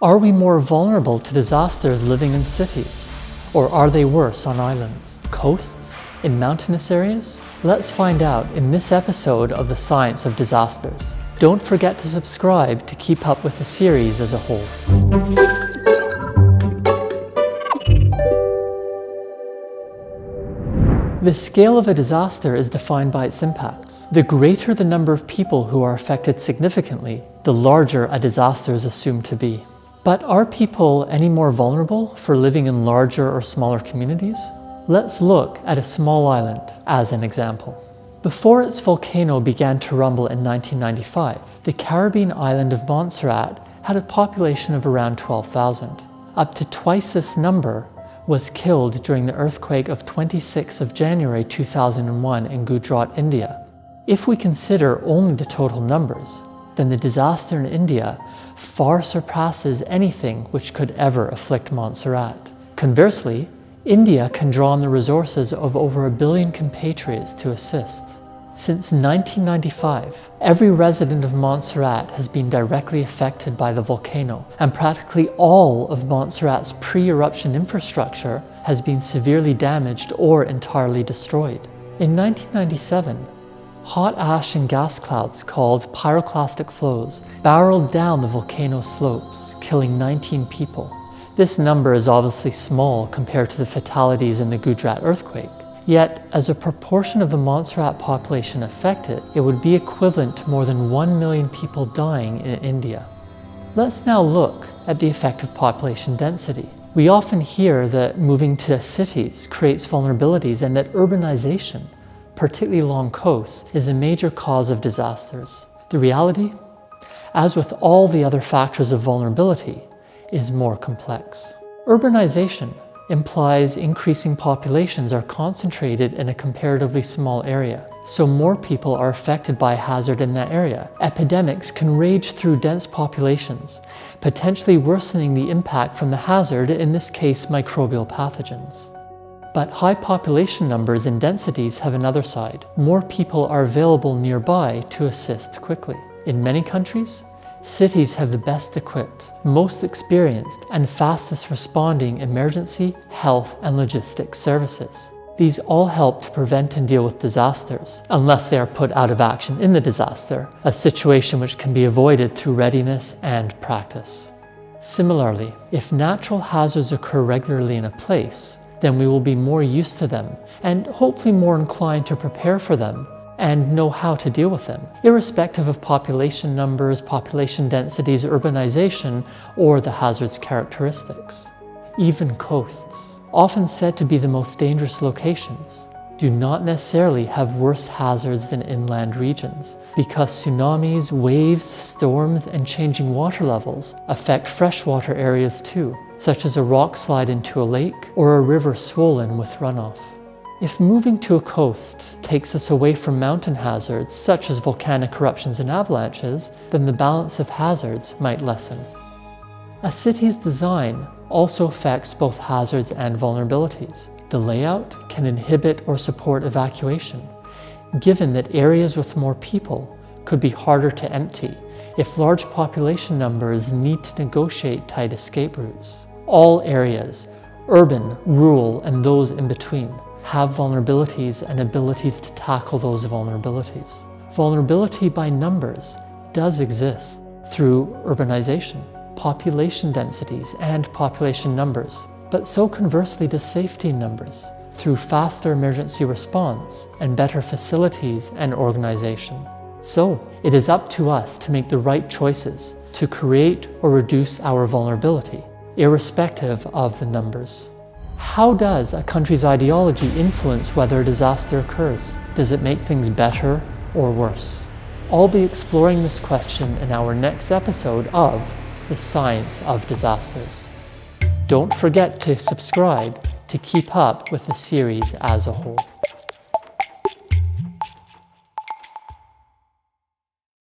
Are we more vulnerable to disasters living in cities? Or are they worse on islands, coasts, in mountainous areas? Let's find out in this episode of The Science of Disasters. Don't forget to subscribe to keep up with the series as a whole. The scale of a disaster is defined by its impacts. The greater the number of people who are affected significantly, the larger a disaster is assumed to be. But are people any more vulnerable for living in larger or smaller communities? Let's look at a small island as an example. Before its volcano began to rumble in 1995, the Caribbean island of Montserrat had a population of around 12,000. Up to twice this number was killed during the earthquake of 26 of January 2001 in Gujarat, India. If we consider only the total numbers, then the disaster in India far surpasses anything which could ever afflict Montserrat. Conversely, India can draw on the resources of over a billion compatriots to assist. Since 1995, every resident of Montserrat has been directly affected by the volcano, and practically all of Montserrat's pre-eruption infrastructure has been severely damaged or entirely destroyed. In 1997, hot ash and gas clouds called pyroclastic flows barreled down the volcano slopes, killing 19 people. This number is obviously small compared to the fatalities in the Gujarat earthquake, Yet, as a proportion of the Montserrat population affected, it would be equivalent to more than 1 million people dying in India. Let's now look at the effect of population density. We often hear that moving to cities creates vulnerabilities and that urbanization, particularly along coasts, is a major cause of disasters. The reality? As with all the other factors of vulnerability, is more complex. Urbanization implies increasing populations are concentrated in a comparatively small area. So more people are affected by hazard in that area. Epidemics can rage through dense populations, potentially worsening the impact from the hazard, in this case microbial pathogens. But high population numbers and densities have another side. More people are available nearby to assist quickly. In many countries, Cities have the best equipped, most experienced, and fastest responding emergency, health, and logistics services. These all help to prevent and deal with disasters, unless they are put out of action in the disaster, a situation which can be avoided through readiness and practice. Similarly, if natural hazards occur regularly in a place, then we will be more used to them and hopefully more inclined to prepare for them and know how to deal with them, irrespective of population numbers, population densities, urbanization, or the hazard's characteristics. Even coasts, often said to be the most dangerous locations, do not necessarily have worse hazards than inland regions because tsunamis, waves, storms, and changing water levels affect freshwater areas too, such as a rock slide into a lake or a river swollen with runoff. If moving to a coast takes us away from mountain hazards such as volcanic eruptions and avalanches, then the balance of hazards might lessen. A city's design also affects both hazards and vulnerabilities. The layout can inhibit or support evacuation, given that areas with more people could be harder to empty if large population numbers need to negotiate tight escape routes. All areas, urban, rural, and those in between, have vulnerabilities and abilities to tackle those vulnerabilities. Vulnerability by numbers does exist through urbanization, population densities, and population numbers. But so conversely does safety numbers through faster emergency response and better facilities and organization. So it is up to us to make the right choices to create or reduce our vulnerability, irrespective of the numbers. How does a country's ideology influence whether a disaster occurs? Does it make things better or worse? I'll be exploring this question in our next episode of The Science of Disasters. Don't forget to subscribe to keep up with the series as a whole.